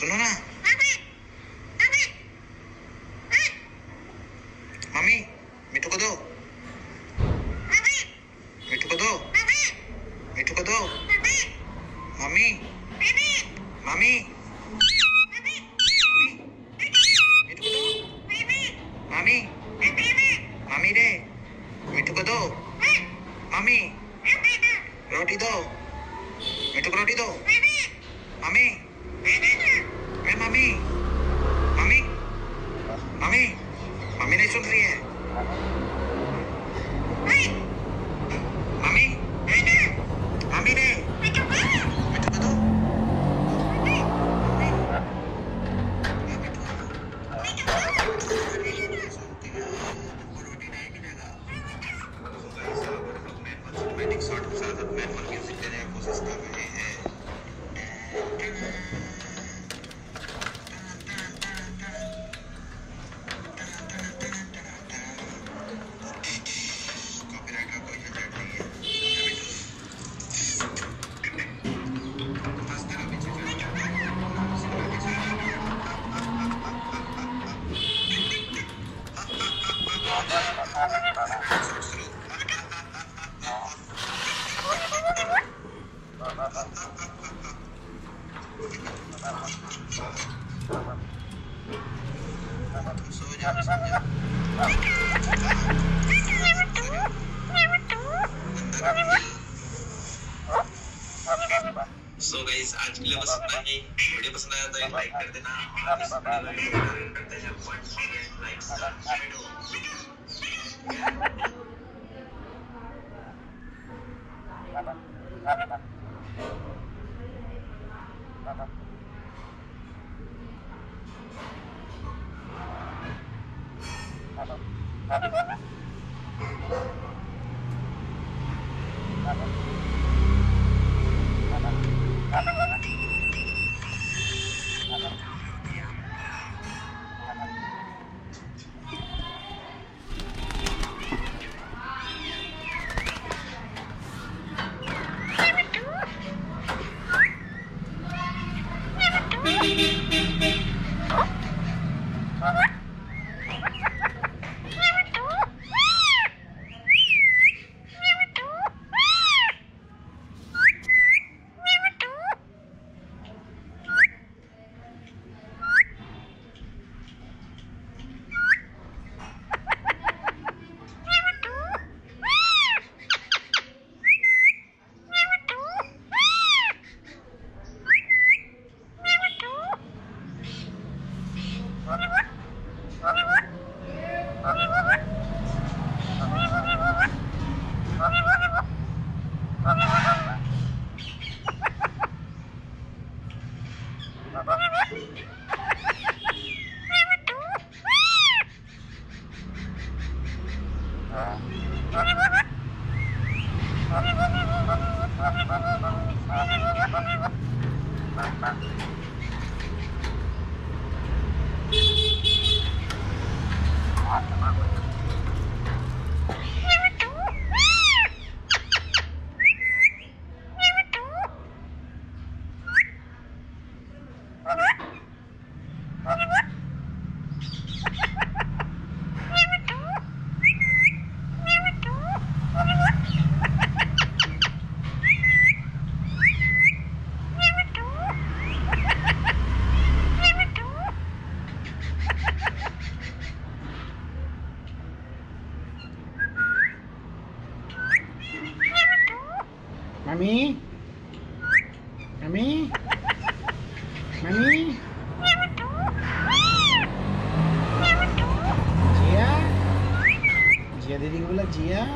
Saudara. Mami. Mami. Mitu ko Mitu ko Mitu ko. Mami. Mami. Mami. Mami. De. Mitu ko. Mami. Roti daw. Mitu roti daw. Mami. Mami. ¡Eh, mami! ¡Mami! ¡Mami! ¡Mami, no sonríe! ¡Ay! So guys आज के लिए बस इतना ही। वीडियो पसंद आया तो लाइक कर देना। और इस वीडियो को कमेंट करते हैं। Points like Mami? Mami? Mami? Jia? Jia diding pula Jia?